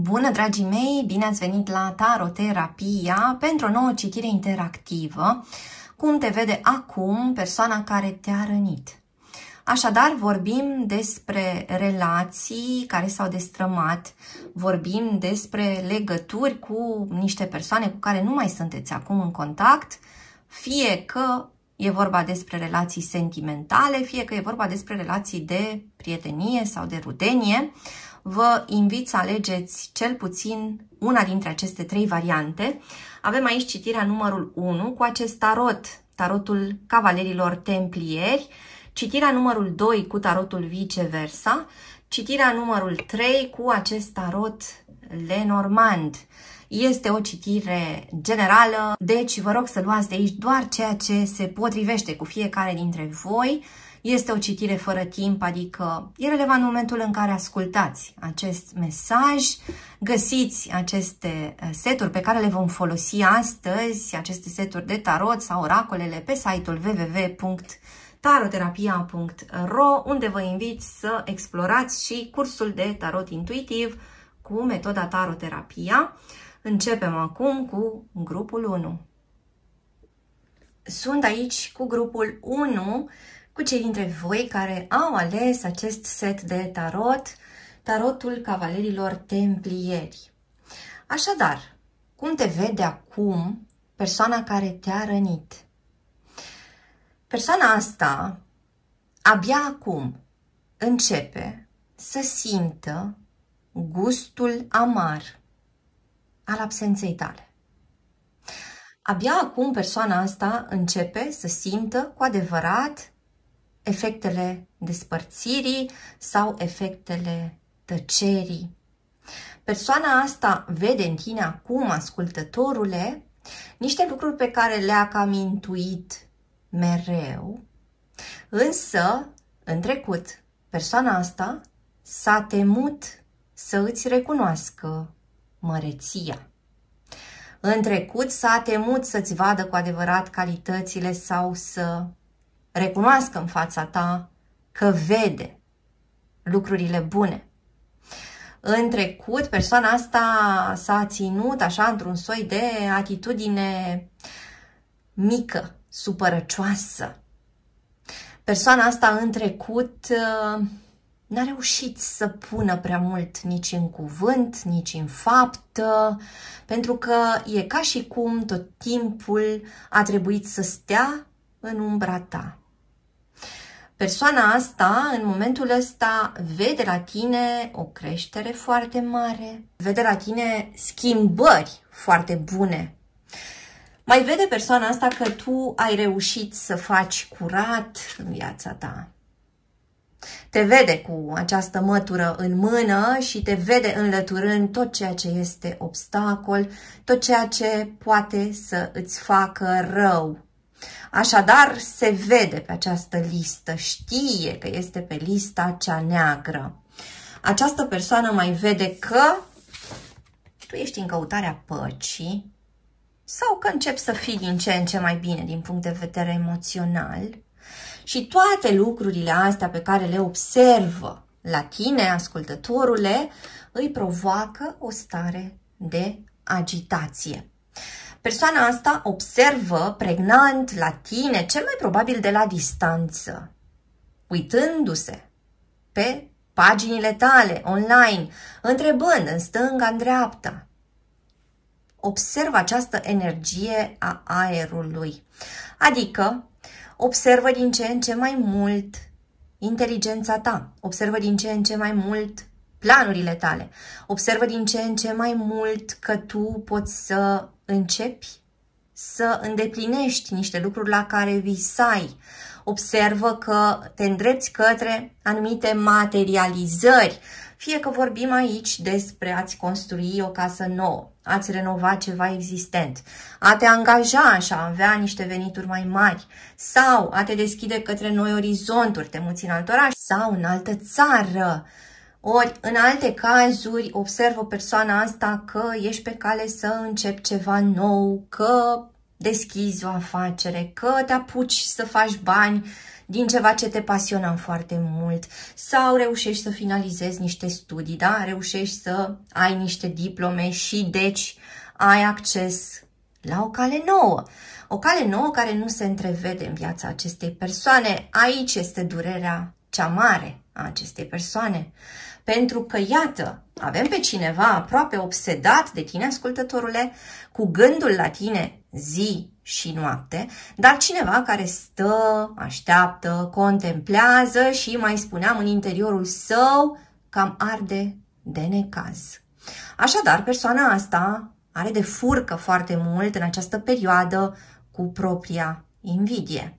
Bună, dragii mei! Bine ați venit la Taroterapia pentru o nouă citire interactivă. Cum te vede acum persoana care te-a rănit? Așadar, vorbim despre relații care s-au destrămat, vorbim despre legături cu niște persoane cu care nu mai sunteți acum în contact, fie că e vorba despre relații sentimentale, fie că e vorba despre relații de prietenie sau de rudenie, vă invit să alegeți cel puțin una dintre aceste trei variante. Avem aici citirea numărul 1 cu acest tarot, tarotul Cavalerilor Templieri, citirea numărul 2 cu tarotul viceversa, citirea numărul 3 cu acest tarot Lenormand. Este o citire generală, deci vă rog să luați de aici doar ceea ce se potrivește cu fiecare dintre voi. Este o citire fără timp, adică e relevant în momentul în care ascultați acest mesaj, găsiți aceste uh, seturi pe care le vom folosi astăzi, aceste seturi de tarot sau oracolele pe site-ul www.taroterapia.ro unde vă invit să explorați și cursul de tarot intuitiv cu metoda taroterapia. Începem acum cu grupul 1. Sunt aici cu grupul 1, cu cei dintre voi care au ales acest set de tarot, tarotul Cavalerilor Templieri. Așadar, cum te vede acum persoana care te-a rănit? Persoana asta abia acum începe să simtă gustul amar al absenței tale. Abia acum persoana asta începe să simtă cu adevărat efectele despărțirii sau efectele tăcerii. Persoana asta vede în tine acum, ascultătorule, niște lucruri pe care le-a cam intuit mereu, însă, în trecut, persoana asta s-a temut să îți recunoască măreția. În trecut s-a temut să-ți vadă cu adevărat calitățile sau să recunoască în fața ta că vede lucrurile bune. În trecut, persoana asta s-a ținut așa într-un soi de atitudine mică, supărăcioasă. Persoana asta în trecut uh, n-a reușit să pună prea mult nici în cuvânt, nici în fapt, pentru că e ca și cum tot timpul a trebuit să stea în umbra ta. Persoana asta, în momentul ăsta, vede la tine o creștere foarte mare, vede la tine schimbări foarte bune. Mai vede persoana asta că tu ai reușit să faci curat în viața ta te vede cu această mătură în mână și te vede înlăturând tot ceea ce este obstacol, tot ceea ce poate să îți facă rău. Așadar, se vede pe această listă, știe că este pe lista cea neagră. Această persoană mai vede că tu ești în căutarea păcii sau că începi să fii din ce în ce mai bine din punct de vedere emoțional și toate lucrurile astea pe care le observă la tine, ascultătorule, îi provoacă o stare de agitație. Persoana asta observă pregnant la tine, cel mai probabil de la distanță, uitându-se pe paginile tale online, întrebând în stânga, în dreapta. Observă această energie a aerului, adică observă din ce în ce mai mult inteligența ta, observă din ce în ce mai mult planurile tale, observă din ce în ce mai mult că tu poți să începi să îndeplinești niște lucruri la care visai. Observă că te îndrepți către anumite materializări, fie că vorbim aici despre a-ți construi o casă nouă, a-ți renova ceva existent, a te angaja și a avea niște venituri mai mari sau a te deschide către noi orizonturi, te muți în alt oraș sau în altă țară. Ori, în alte cazuri, observă persoana asta că ești pe cale să începi ceva nou, că deschizi o afacere, că te apuci să faci bani din ceva ce te pasiona foarte mult sau reușești să finalizezi niște studii, da? Reușești să ai niște diplome și deci ai acces la o cale nouă. O cale nouă care nu se întrevede în viața acestei persoane. Aici este durerea cea mare a acestei persoane. Pentru că, iată, avem pe cineva aproape obsedat de tine, ascultătorule, cu gândul la tine zi și noapte, dar cineva care stă, așteaptă, contemplează și, mai spuneam, în interiorul său cam arde de necaz. Așadar, persoana asta are de furcă foarte mult în această perioadă cu propria invidie.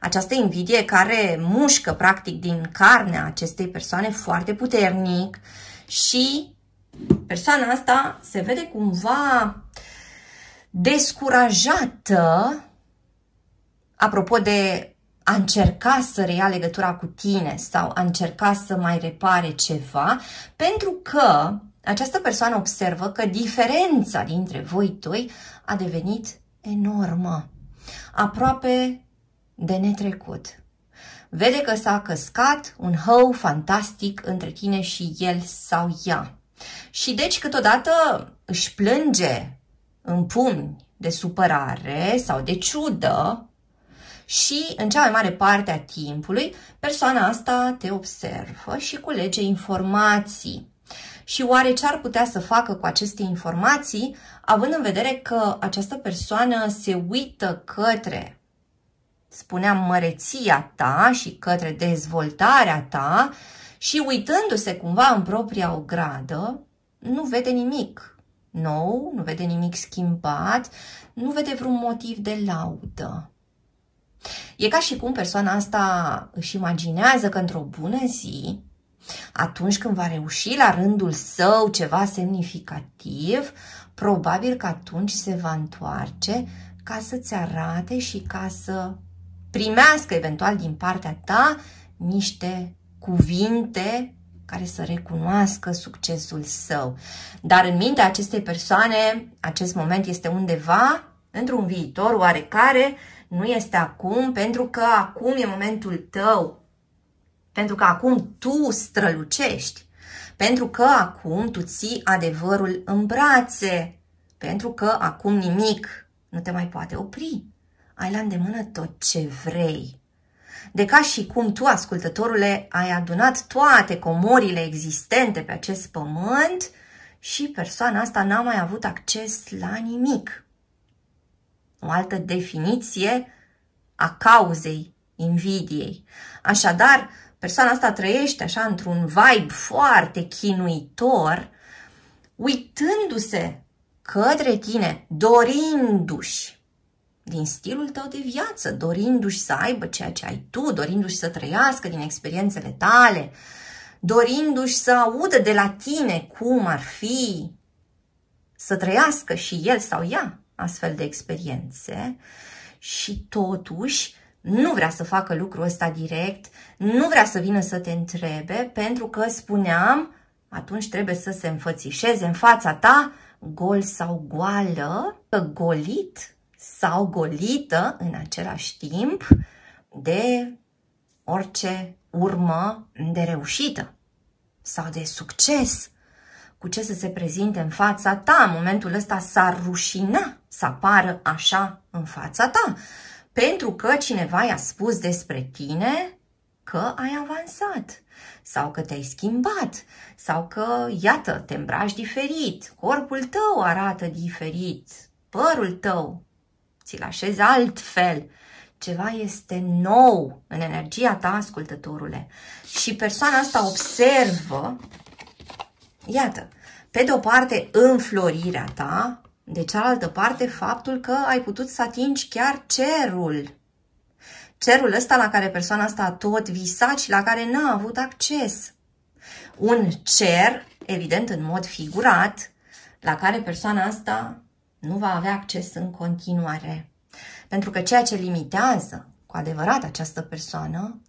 Această invidie care mușcă practic din carnea acestei persoane foarte puternic și persoana asta se vede cumva descurajată apropo de a încerca să reia legătura cu tine sau a încerca să mai repare ceva, pentru că această persoană observă că diferența dintre voi doi a devenit enormă, aproape de netrecut. Vede că s-a căscat un hău fantastic între tine și el sau ea. Și deci câteodată își plânge în pumni de supărare sau de ciudă și în cea mai mare parte a timpului persoana asta te observă și culege informații. Și oare ce ar putea să facă cu aceste informații, având în vedere că această persoană se uită către, spuneam, măreția ta și către dezvoltarea ta și uitându-se cumva în propria ogradă, nu vede nimic nou, nu vede nimic schimbat, nu vede vreun motiv de laudă. E ca și cum persoana asta își imaginează că într-o bună zi, atunci când va reuși la rândul său ceva semnificativ, probabil că atunci se va întoarce ca să-ți arate și ca să primească eventual din partea ta niște cuvinte care să recunoască succesul său. Dar în mintea acestei persoane, acest moment este undeva într-un viitor oarecare, nu este acum, pentru că acum e momentul tău, pentru că acum tu strălucești, pentru că acum tu ții adevărul în brațe, pentru că acum nimic nu te mai poate opri. Ai la îndemână tot ce vrei de ca și cum tu, ascultătorule, ai adunat toate comorile existente pe acest pământ și persoana asta n-a mai avut acces la nimic. O altă definiție a cauzei invidiei. Așadar, persoana asta trăiește așa într-un vibe foarte chinuitor, uitându-se către tine, dorindu-și din stilul tău de viață, dorindu-și să aibă ceea ce ai tu, dorindu-și să trăiască din experiențele tale, dorindu-și să audă de la tine cum ar fi să trăiască și el sau ea astfel de experiențe. Și totuși nu vrea să facă lucrul ăsta direct, nu vrea să vină să te întrebe, pentru că spuneam, atunci trebuie să se înfățișeze în fața ta, gol sau goală, golit sau golită în același timp de orice urmă de reușită sau de succes, cu ce să se prezinte în fața ta. În momentul ăsta s-ar rușina să apară așa în fața ta, pentru că cineva i-a spus despre tine că ai avansat sau că te-ai schimbat sau că, iată, te îmbraci diferit, corpul tău arată diferit, părul tău ți-l așezi altfel. Ceva este nou în energia ta, ascultătorule. Și persoana asta observă, iată, pe de o parte înflorirea ta, de cealaltă parte faptul că ai putut să atingi chiar cerul. Cerul ăsta la care persoana asta a tot visat și la care n-a avut acces. Un cer, evident în mod figurat, la care persoana asta nu va avea acces în continuare. Pentru că ceea ce limitează cu adevărat această persoană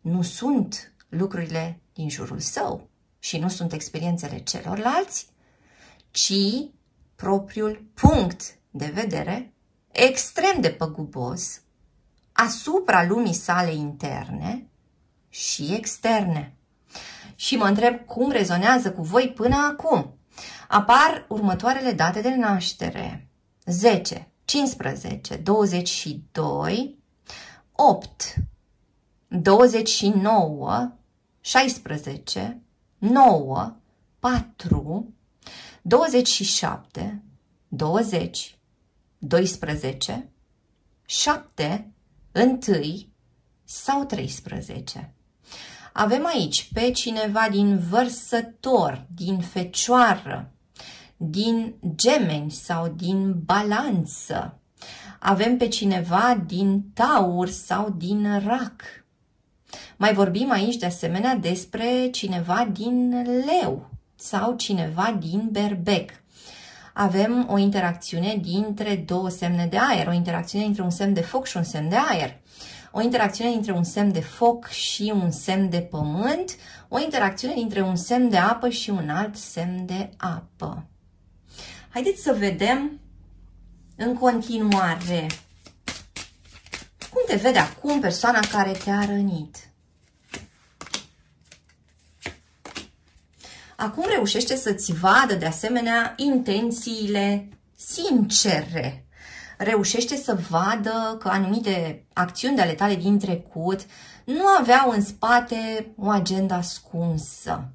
nu sunt lucrurile din jurul său și nu sunt experiențele celorlalți, ci propriul punct de vedere extrem de păgubos asupra lumii sale interne și externe. Și mă întreb cum rezonează cu voi până acum. Apar următoarele date de naștere. 10, 15, 22, 8, 29, 16, 9, 4, 27, 20, 12, 7, 1 sau 13. Avem aici pe cineva din vărsător, din fecioară, din gemeni sau din balanță. Avem pe cineva din taur sau din rac. Mai vorbim aici de asemenea despre cineva din leu sau cineva din berbec. Avem o interacțiune dintre două semne de aer, o interacțiune dintre un semn de foc și un semn de aer, o interacțiune dintre un semn de foc și un semn de pământ, o interacțiune dintre un semn de apă și un alt semn de apă. Haideți să vedem în continuare cum te vede acum persoana care te-a rănit. Acum reușește să-ți vadă de asemenea intențiile sincere. Reușește să vadă că anumite acțiuni de ale tale din trecut nu aveau în spate o agenda ascunsă.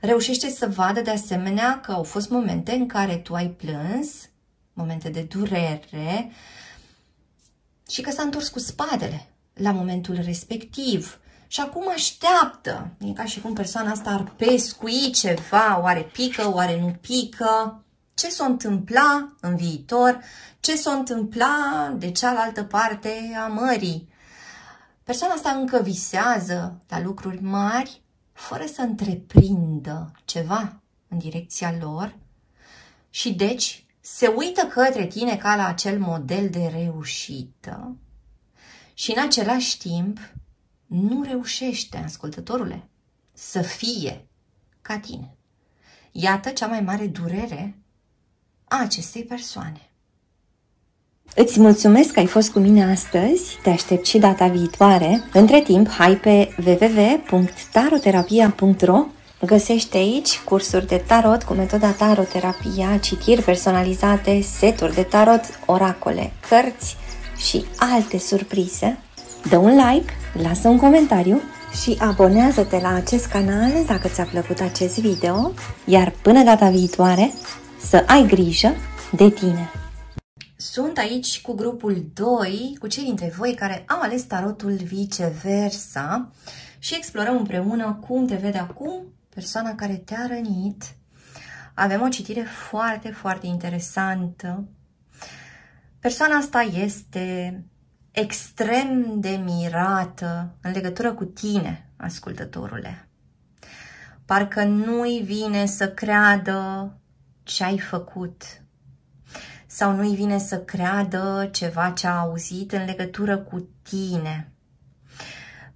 Reușește să vadă de asemenea că au fost momente în care tu ai plâns, momente de durere și că s-a întors cu spatele la momentul respectiv și acum așteaptă. E ca și cum persoana asta ar pescui ceva, oare pică, oare nu pică, ce s-o întâmpla în viitor, ce s-o întâmpla de cealaltă parte a mării. Persoana asta încă visează la lucruri mari, fără să întreprindă ceva în direcția lor și deci se uită către tine ca la acel model de reușită și în același timp nu reușește, ascultătorule, să fie ca tine. Iată cea mai mare durere a acestei persoane. Îți mulțumesc că ai fost cu mine astăzi, te aștept și data viitoare. Între timp, hai pe www.taroterapia.ro Găsești aici cursuri de tarot cu metoda taroterapia, citiri personalizate, seturi de tarot, oracole, cărți și alte surprize. Dă un like lasă un comentariu și abonează-te la acest canal dacă ți-a plăcut acest video, iar până data viitoare să ai grijă de tine! Sunt aici cu grupul 2, cu cei dintre voi care au ales tarotul viceversa și explorăm împreună cum te vede acum persoana care te-a rănit. Avem o citire foarte, foarte interesantă. Persoana asta este extrem de mirată în legătură cu tine, ascultătorule. Parcă nu-i vine să creadă ce ai făcut sau nu-i vine să creadă ceva ce a auzit în legătură cu tine.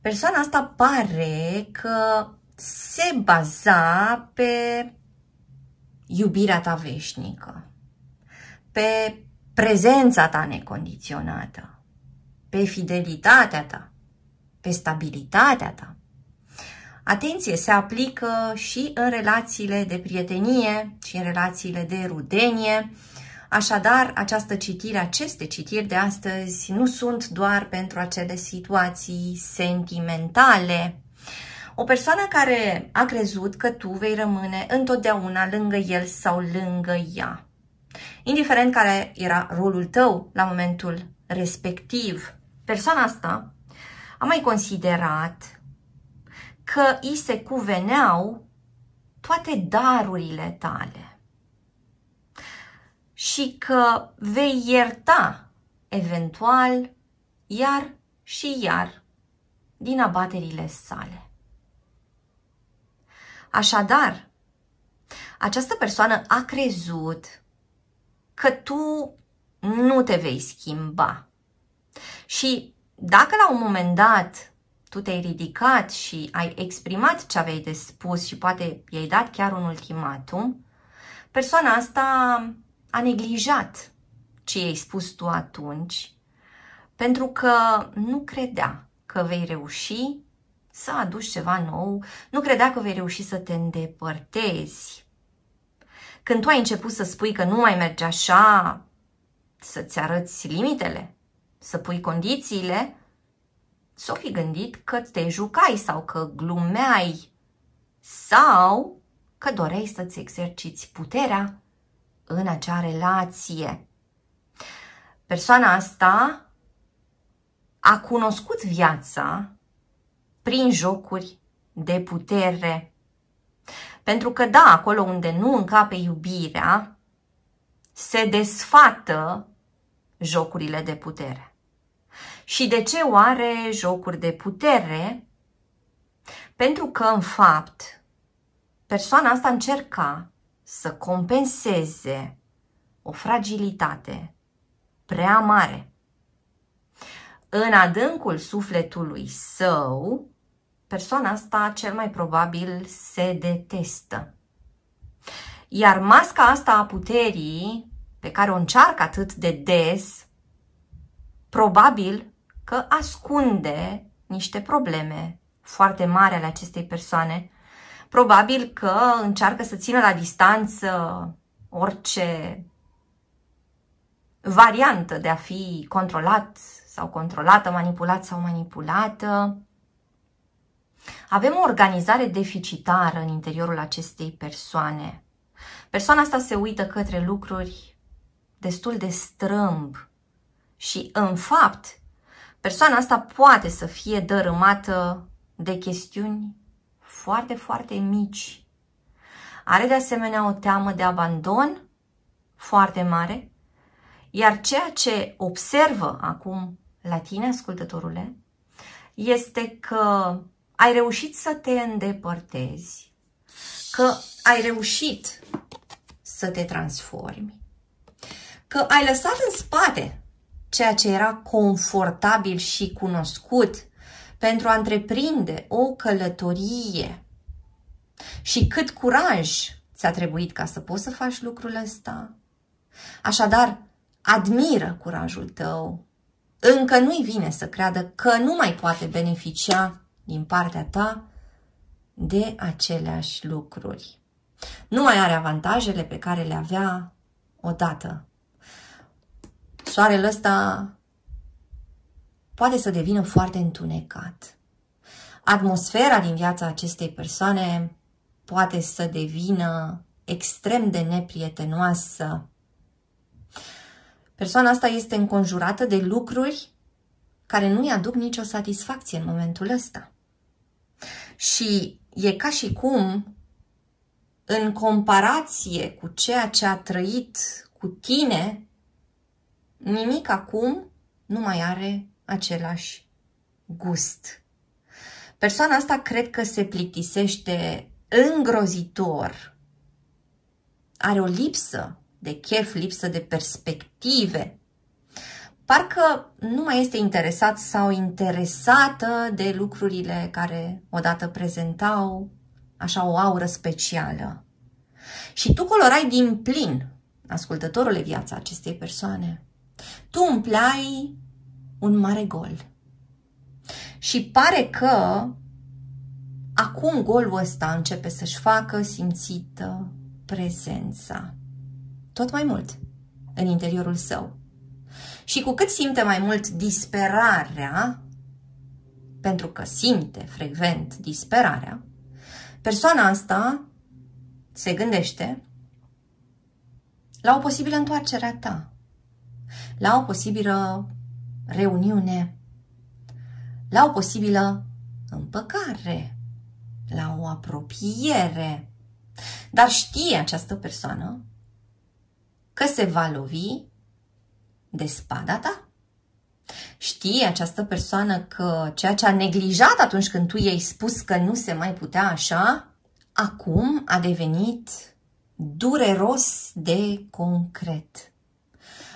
Persoana asta pare că se baza pe iubirea ta veșnică, pe prezența ta necondiționată, pe fidelitatea ta, pe stabilitatea ta. Atenție, se aplică și în relațiile de prietenie și în relațiile de rudenie. Așadar, această citire, aceste citiri de astăzi nu sunt doar pentru acele situații sentimentale. O persoană care a crezut că tu vei rămâne întotdeauna lângă el sau lângă ea. Indiferent care era rolul tău la momentul respectiv, persoana asta a mai considerat că îi se cuveneau toate darurile tale și că vei ierta eventual iar și iar din abaterile sale. Așadar, această persoană a crezut că tu nu te vei schimba, și dacă la un moment dat tu te-ai ridicat și ai exprimat ce aveai de spus și poate i-ai dat chiar un ultimatum, persoana asta a neglijat ce i-ai spus tu atunci, pentru că nu credea că vei reuși să aduci ceva nou, nu credea că vei reuși să te îndepărtezi. Când tu ai început să spui că nu mai merge așa, să-ți arăți limitele, să pui condițiile, s-o fi gândit că te jucai sau că glumeai sau că doreai să-ți exerciți puterea în acea relație. Persoana asta a cunoscut viața prin jocuri de putere. Pentru că da, acolo unde nu încape iubirea, se desfată jocurile de putere. Și de ce oare jocuri de putere? Pentru că, în fapt, persoana asta încerca să compenseze o fragilitate prea mare. În adâncul sufletului său, persoana asta cel mai probabil se detestă. Iar masca asta a puterii, pe care o încearcă atât de des, probabil că ascunde niște probleme foarte mari ale acestei persoane. Probabil că încearcă să țină la distanță orice variantă de a fi controlat sau controlată, manipulat sau manipulată. Avem o organizare deficitară în interiorul acestei persoane. Persoana asta se uită către lucruri destul de strâmb și, în fapt, persoana asta poate să fie dărâmată de chestiuni foarte, foarte mici. Are de asemenea o teamă de abandon foarte mare, iar ceea ce observă acum la tine, ascultătorule, este că ai reușit să te îndepărtezi, că ai reușit să te transformi, că ai lăsat în spate ceea ce era confortabil și cunoscut pentru a întreprinde o călătorie. Și cât curaj ți-a trebuit ca să poți să faci lucrul ăsta. Așadar, admiră curajul tău. Încă nu-i vine să creadă că nu mai poate beneficia din partea ta de aceleași lucruri. Nu mai are avantajele pe care le avea odată. Soarele ăsta poate să devină foarte întunecat. Atmosfera din viața acestei persoane poate să devină extrem de neprietenoasă. Persoana asta este înconjurată de lucruri care nu-i aduc nicio satisfacție în momentul ăsta. Și e ca și cum, în comparație cu ceea ce a trăit cu tine, nimic acum nu mai are același gust. Persoana asta cred că se plictisește îngrozitor. Are o lipsă de chef, lipsă de perspective. Parcă nu mai este interesat sau interesată de lucrurile care odată prezentau așa o aură specială. Și tu colorai din plin, ascultătorule, viața acestei persoane. Tu umpleai un mare gol. Și pare că acum golul ăsta începe să-și facă simțită prezența. Tot mai mult în interiorul său. Și cu cât simte mai mult disperarea, pentru că simte frecvent disperarea, persoana asta se gândește la o posibilă întoarcere a ta, la o posibilă reuniune, la o posibilă împăcare, la o apropiere. Dar știe această persoană că se va lovi de spada ta? Știe această persoană că ceea ce a neglijat atunci când tu i-ai spus că nu se mai putea așa, acum a devenit dureros de concret.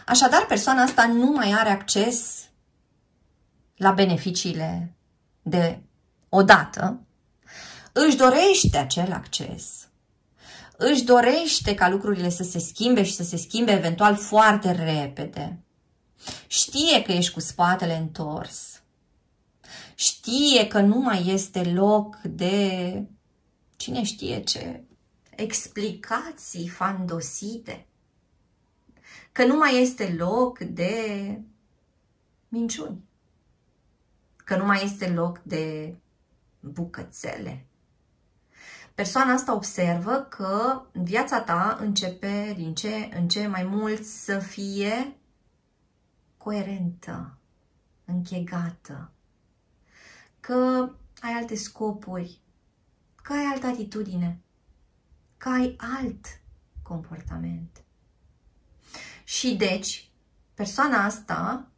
Așadar, persoana asta nu mai are acces la beneficiile de odată, își dorește acel acces, își dorește ca lucrurile să se schimbe și să se schimbe eventual foarte repede. Știe că ești cu spatele întors. Știe că nu mai este loc de cine știe ce explicații fandosite. Că nu mai este loc de minciuni. Că nu mai este loc de bucățele. Persoana asta observă că viața ta începe din ce în ce mai mult să fie coerentă, închegată, că ai alte scopuri, că ai altă atitudine, că ai alt comportament. Și deci, persoana asta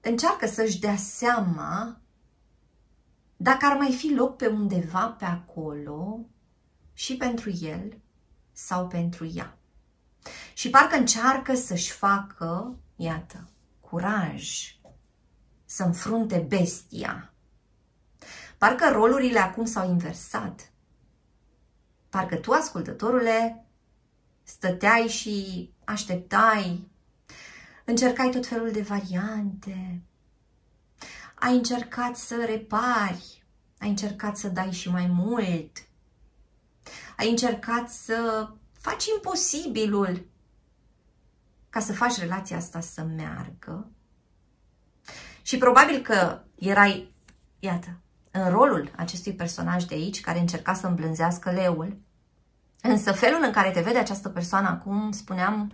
încearcă să-și dea seama dacă ar mai fi loc pe undeva pe acolo și pentru el sau pentru ea. Și parcă încearcă să-și facă, iată, curaj, să înfrunte bestia. Parcă rolurile acum s-au inversat. Parcă tu, ascultătorule, stăteai și așteptai, încercai tot felul de variante, ai încercat să repari, ai încercat să dai și mai mult, ai încercat să faci imposibilul ca să faci relația asta să meargă. Și probabil că erai, iată, în rolul acestui personaj de aici, care încerca să îmblânzească leul. Însă felul în care te vede această persoană acum, spuneam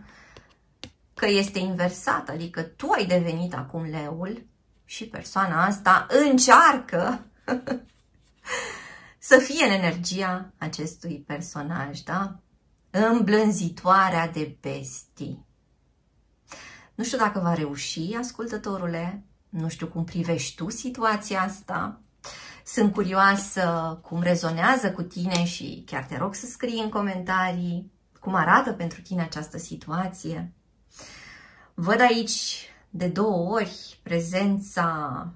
că este inversat, adică tu ai devenit acum leul și persoana asta încearcă să fie în energia acestui personaj, da? Îmblânzitoarea de bestii. Nu știu dacă va reuși, ascultătorule, nu știu cum privești tu situația asta. Sunt curioasă cum rezonează cu tine și chiar te rog să scrii în comentarii cum arată pentru tine această situație. Văd aici de două ori prezența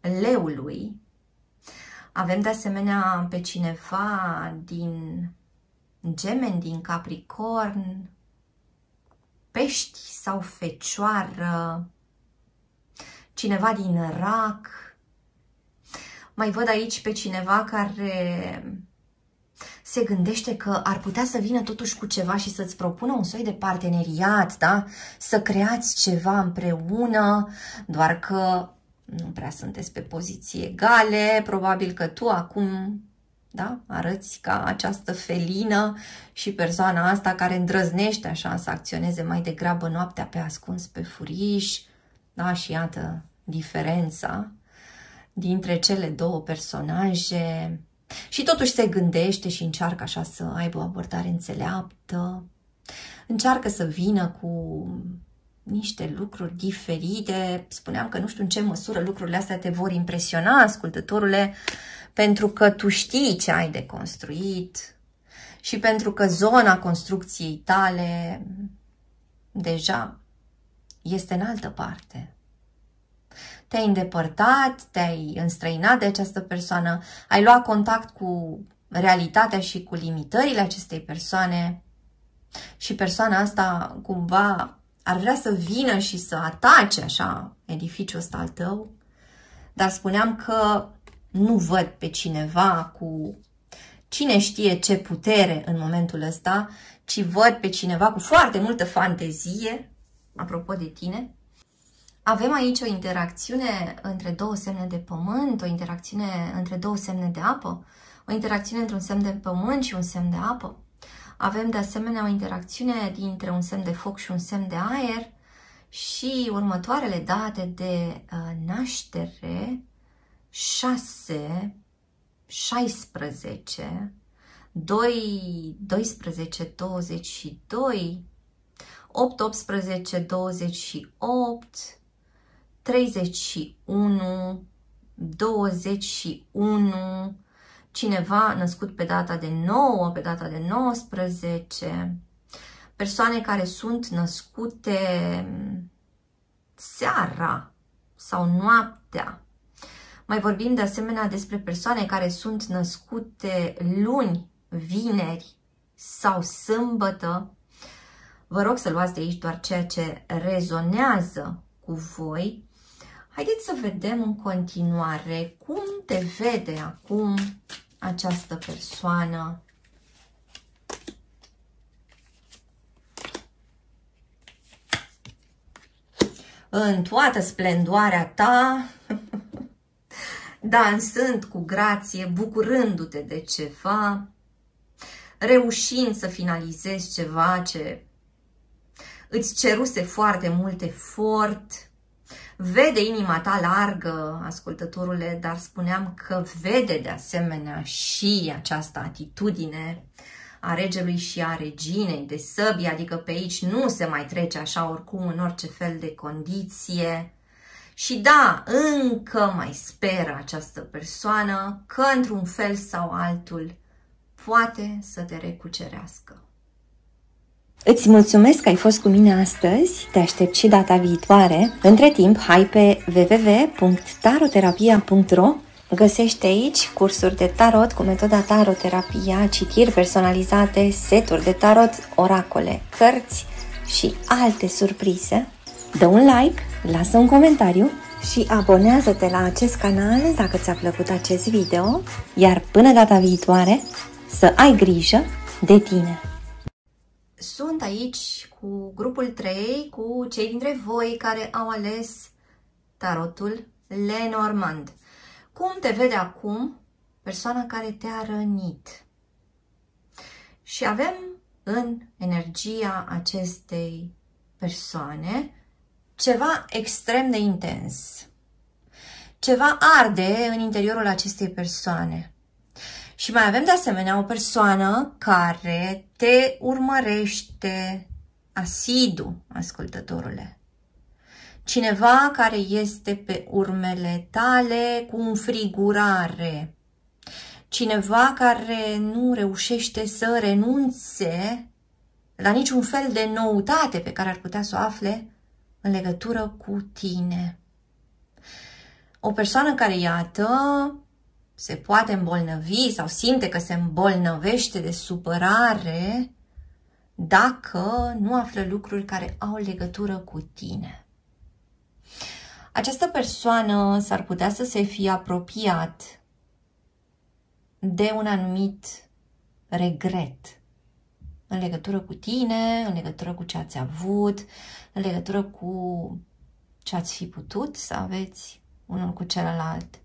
leului. Avem de asemenea pe cineva din gemeni, din capricorn, pești sau fecioară, cineva din rac. Mai văd aici pe cineva care se gândește că ar putea să vină totuși cu ceva și să-ți propună un soi de parteneriat, da? Să creați ceva împreună, doar că nu prea sunteți pe poziții egale, probabil că tu acum da? arăți ca această felină și persoana asta care îndrăznește așa să acționeze mai degrabă noaptea pe ascuns pe furiș, da? și iată diferența dintre cele două personaje, și totuși se gândește și încearcă așa să aibă o abordare înțeleaptă, încearcă să vină cu niște lucruri diferite. Spuneam că nu știu în ce măsură lucrurile astea te vor impresiona, ascultătorule, pentru că tu știi ce ai de construit și pentru că zona construcției tale deja este în altă parte te-ai îndepărtat, te-ai înstrăinat de această persoană, ai luat contact cu realitatea și cu limitările acestei persoane și persoana asta cumva ar vrea să vină și să atace așa edificiul ăsta al tău, dar spuneam că nu văd pe cineva cu cine știe ce putere în momentul ăsta, ci văd pe cineva cu foarte multă fantezie, apropo de tine, avem aici o interacțiune între două semne de pământ, o interacțiune între două semne de apă, o interacțiune între un semn de pământ și un semn de apă. Avem de asemenea o interacțiune dintre un semn de foc și un semn de aer și următoarele date de uh, naștere 6, 16, 2, 12, 22, 8, 18, 28, 31, 21, cineva născut pe data de 9, pe data de 19, persoane care sunt născute seara sau noaptea. Mai vorbim de asemenea despre persoane care sunt născute luni, vineri sau sâmbătă. Vă rog să luați de aici doar ceea ce rezonează cu voi. Haideți să vedem în continuare cum te vede acum această persoană. În toată splendoarea ta, dansând cu grație, bucurându-te de ceva, reușind să finalizezi ceva ce îți ceruse foarte mult efort, vede inima ta largă, ascultătorule, dar spuneam că vede de asemenea și această atitudine a regelui și a reginei de săbi, adică pe aici nu se mai trece așa oricum în orice fel de condiție. Și da, încă mai speră această persoană că într-un fel sau altul poate să te recucerească. Îți mulțumesc că ai fost cu mine astăzi, te aștept și data viitoare. Între timp, hai pe www.taroterapia.ro Găsește aici cursuri de tarot cu metoda taroterapia, citiri personalizate, seturi de tarot, oracole, cărți și alte surprize. Dă un like, lasă un comentariu și abonează-te la acest canal dacă ți-a plăcut acest video, iar până data viitoare, să ai grijă de tine! Sunt aici cu grupul 3, cu cei dintre voi care au ales tarotul Lenormand. Cum te vede acum persoana care te-a rănit? Și avem în energia acestei persoane ceva extrem de intens. Ceva arde în interiorul acestei persoane. Și mai avem de asemenea o persoană care te urmărește asidu, ascultătorule. Cineva care este pe urmele tale cu înfrigurare. Cineva care nu reușește să renunțe la niciun fel de noutate pe care ar putea să o afle în legătură cu tine. O persoană care, iată, se poate îmbolnăvi sau simte că se îmbolnăvește de supărare dacă nu află lucruri care au legătură cu tine. Această persoană s-ar putea să se fie apropiat de un anumit regret în legătură cu tine, în legătură cu ce ați avut, în legătură cu ce ați fi putut să aveți unul cu celălalt.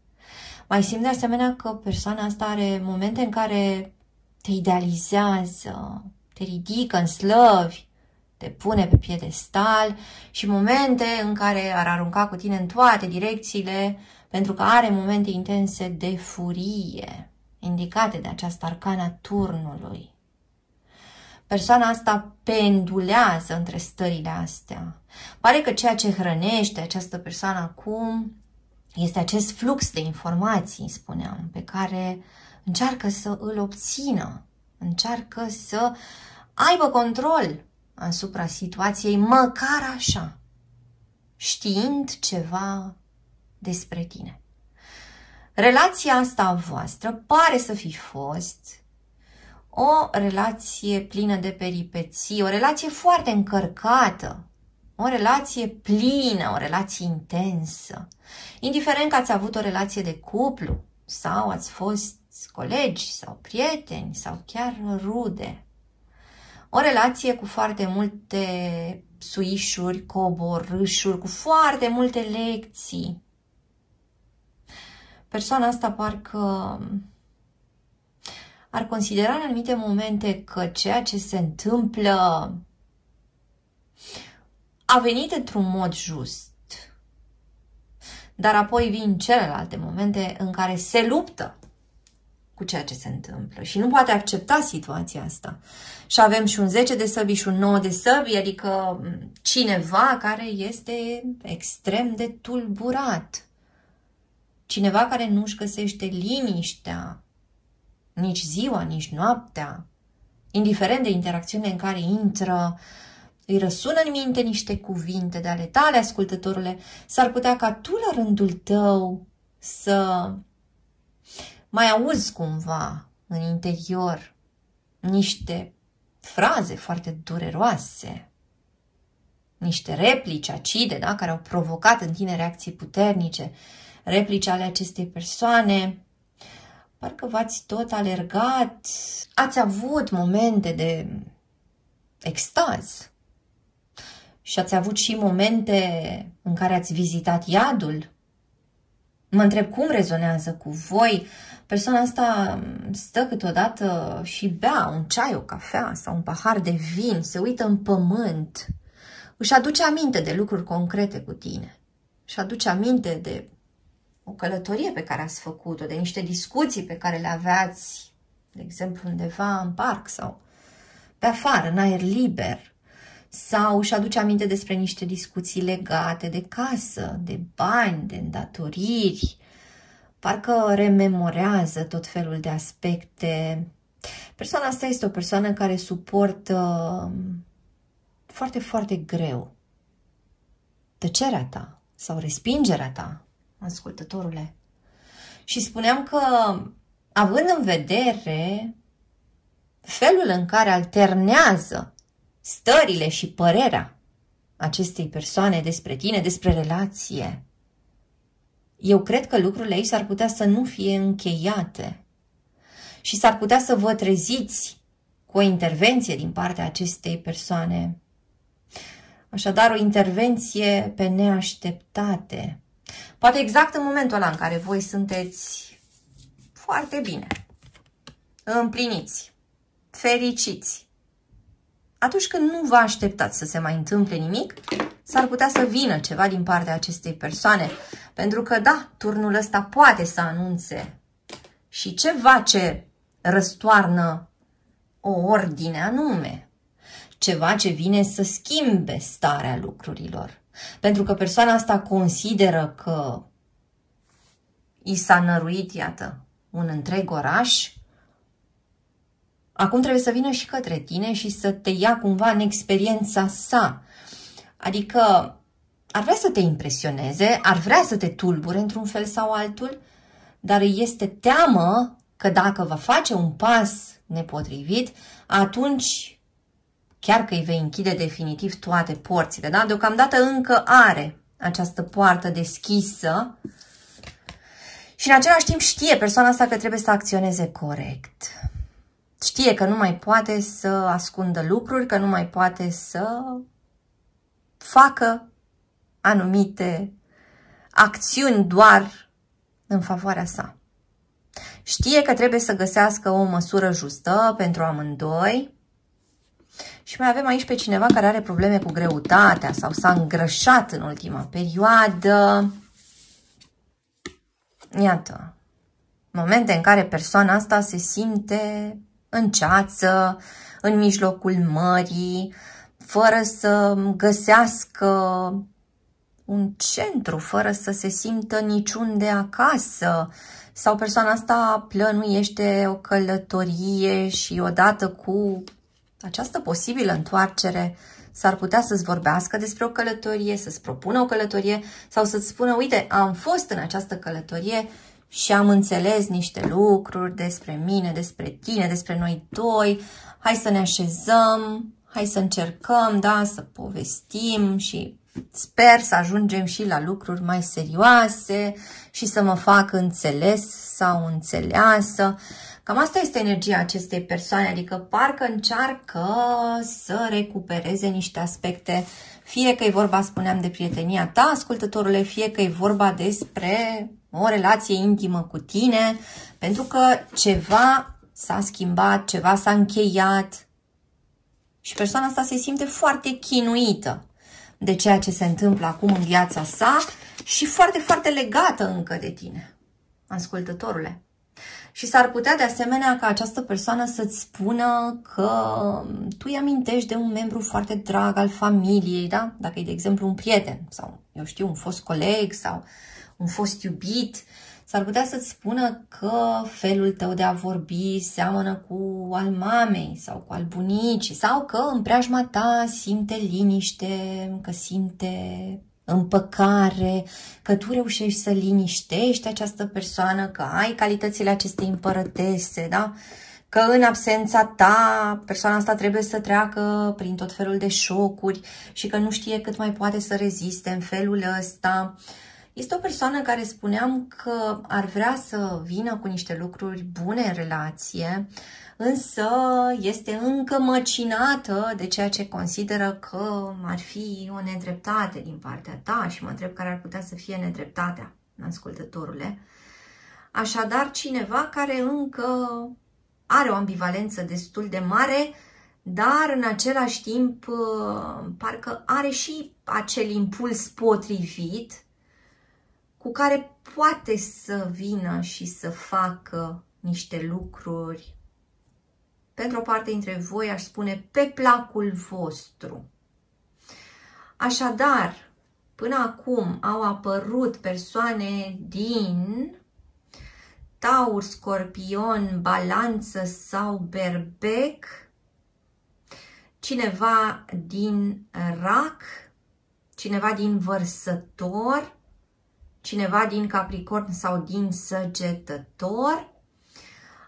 Mai simt de asemenea că persoana asta are momente în care te idealizează, te ridică în slăvi, te pune pe piedestal și momente în care ar arunca cu tine în toate direcțiile pentru că are momente intense de furie, indicate de această arcana turnului. Persoana asta pendulează între stările astea. Pare că ceea ce hrănește această persoană acum este acest flux de informații, spuneam, pe care încearcă să îl obțină, încearcă să aibă control asupra situației, măcar așa, știind ceva despre tine. Relația asta a voastră pare să fi fost o relație plină de peripeții, o relație foarte încărcată, o relație plină, o relație intensă. Indiferent că ați avut o relație de cuplu sau ați fost colegi sau prieteni sau chiar rude. O relație cu foarte multe suișuri, coborâșuri, cu foarte multe lecții. Persoana asta parcă ar considera în anumite momente că ceea ce se întâmplă a venit într-un mod just. Dar apoi vin celelalte momente în care se luptă cu ceea ce se întâmplă și nu poate accepta situația asta. Și avem și un 10 de săbi și un 9 de săbi, adică cineva care este extrem de tulburat. Cineva care nu-și găsește liniștea, nici ziua, nici noaptea, indiferent de interacțiune în care intră, îi răsună în minte niște cuvinte de ale tale, ascultătorule, s-ar putea ca tu la rândul tău să mai auzi cumva în interior niște fraze foarte dureroase, niște replici acide, da? care au provocat în tine reacții puternice, replici ale acestei persoane, parcă v-ați tot alergat, ați avut momente de extaz și ați avut și momente în care ați vizitat iadul. Mă întreb cum rezonează cu voi. Persoana asta stă câteodată și bea un ceai, o cafea sau un pahar de vin, se uită în pământ, își aduce aminte de lucruri concrete cu tine. Își aduce aminte de o călătorie pe care ați făcut-o, de niște discuții pe care le aveați, de exemplu, undeva în parc sau pe afară, în aer liber, sau își aduce aminte despre niște discuții legate de casă, de bani, de îndatoriri, parcă rememorează tot felul de aspecte. Persoana asta este o persoană care suportă foarte, foarte greu tăcerea ta sau respingerea ta, ascultătorule. Și spuneam că, având în vedere felul în care alternează stările și părerea acestei persoane despre tine, despre relație, eu cred că lucrurile aici s-ar putea să nu fie încheiate și s-ar putea să vă treziți cu o intervenție din partea acestei persoane. Așadar, o intervenție pe neașteptate. Poate exact în momentul ăla în care voi sunteți foarte bine, împliniți, fericiți. Atunci când nu vă așteptați să se mai întâmple nimic, s-ar putea să vină ceva din partea acestei persoane. Pentru că, da, turnul ăsta poate să anunțe și ceva ce răstoarnă o ordine anume. Ceva ce vine să schimbe starea lucrurilor. Pentru că persoana asta consideră că i s-a năruit, iată, un întreg oraș Acum trebuie să vină și către tine și să te ia cumva în experiența sa. Adică ar vrea să te impresioneze, ar vrea să te tulbure într-un fel sau altul, dar este teamă că dacă va face un pas nepotrivit, atunci chiar că îi vei închide definitiv toate porțile. Da? Deocamdată încă are această poartă deschisă și în același timp știe persoana asta că trebuie să acționeze corect. Știe că nu mai poate să ascundă lucruri, că nu mai poate să facă anumite acțiuni doar în favoarea sa. Știe că trebuie să găsească o măsură justă pentru amândoi și mai avem aici pe cineva care are probleme cu greutatea sau s-a îngrășat în ultima perioadă. Iată, momente în care persoana asta se simte în ceață, în mijlocul mării, fără să găsească un centru, fără să se simtă niciunde acasă, sau persoana asta plănuiește o călătorie și odată cu această posibilă întoarcere s-ar putea să-ți vorbească despre o călătorie, să-ți propună o călătorie sau să-ți spună, uite, am fost în această călătorie și am înțeles niște lucruri despre mine, despre tine, despre noi doi, hai să ne așezăm, hai să încercăm, da, să povestim și sper să ajungem și la lucruri mai serioase și să mă fac înțeles sau înțeleasă. Cam asta este energia acestei persoane, adică parcă încearcă să recupereze niște aspecte, fie că e vorba, spuneam, de prietenia ta, ascultătorule, fie că e vorba despre o relație intimă cu tine, pentru că ceva s-a schimbat, ceva s-a încheiat și persoana asta se simte foarte chinuită de ceea ce se întâmplă acum în viața sa și foarte, foarte legată încă de tine, ascultătorule. Și s-ar putea de asemenea ca această persoană să-ți spună că tu îi amintești de un membru foarte drag al familiei, da? Dacă e, de exemplu, un prieten sau, eu știu, un fost coleg sau un fost iubit, s-ar putea să-ți spună că felul tău de a vorbi seamănă cu al mamei sau cu al bunicii sau că în preajma ta simte liniște, că simte împăcare, că tu reușești să liniștești această persoană, că ai calitățile acestei împărătese, da? că în absența ta persoana asta trebuie să treacă prin tot felul de șocuri și că nu știe cât mai poate să reziste în felul ăsta. Este o persoană care spuneam că ar vrea să vină cu niște lucruri bune în relație, însă este încă măcinată de ceea ce consideră că ar fi o nedreptate din partea ta și mă întreb care ar putea să fie nedreptatea, ascultătorule. Așadar, cineva care încă are o ambivalență destul de mare, dar în același timp parcă are și acel impuls potrivit cu care poate să vină și să facă niște lucruri pentru o parte dintre voi, aș spune, pe placul vostru. Așadar, până acum au apărut persoane din Taur, Scorpion, Balanță sau Berbec, cineva din Rac, cineva din Vărsător, cineva din Capricorn sau din Săgetător,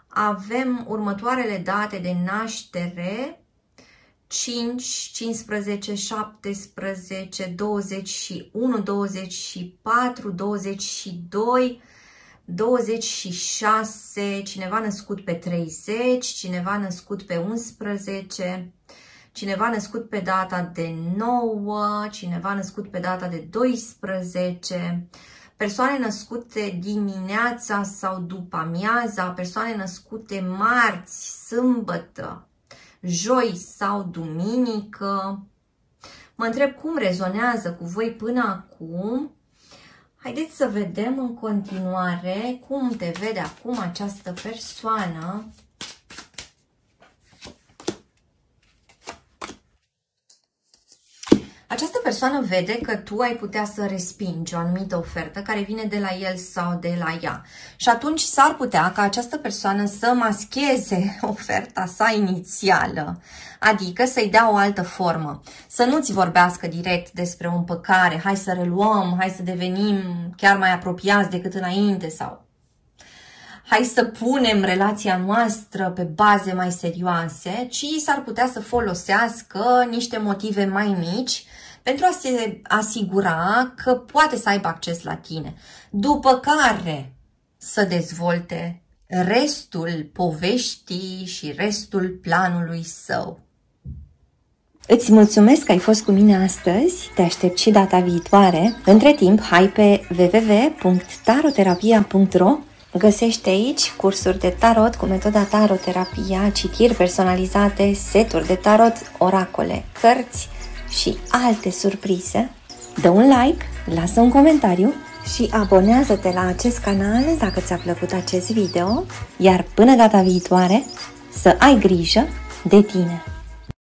avem următoarele date de naștere, 5, 15, 17, 21, 24, 22, 26, cineva născut pe 30, cineva născut pe 11, cineva născut pe data de 9, cineva născut pe data de 12, persoane născute dimineața sau după amiaza, persoane născute marți, sâmbătă, joi sau duminică. Mă întreb cum rezonează cu voi până acum. Haideți să vedem în continuare cum te vede acum această persoană Această persoană vede că tu ai putea să respingi o anumită ofertă care vine de la el sau de la ea. Și atunci s-ar putea ca această persoană să mascheze oferta sa inițială, adică să-i dea o altă formă. Să nu-ți vorbească direct despre o împăcare, hai să reluăm, hai să devenim chiar mai apropiați decât înainte sau hai să punem relația noastră pe baze mai serioase, ci s-ar putea să folosească niște motive mai mici pentru a se asigura că poate să aibă acces la tine. După care să dezvolte restul poveștii și restul planului său. Îți mulțumesc că ai fost cu mine astăzi, te aștept și data viitoare. Între timp, hai pe www.taroterapia.ro Găsește aici cursuri de tarot cu metoda taroterapia, citiri personalizate, seturi de tarot, oracole, cărți, și alte surprize, dă un like, lasă un comentariu și abonează-te la acest canal dacă ți-a plăcut acest video, iar până data viitoare să ai grijă de tine!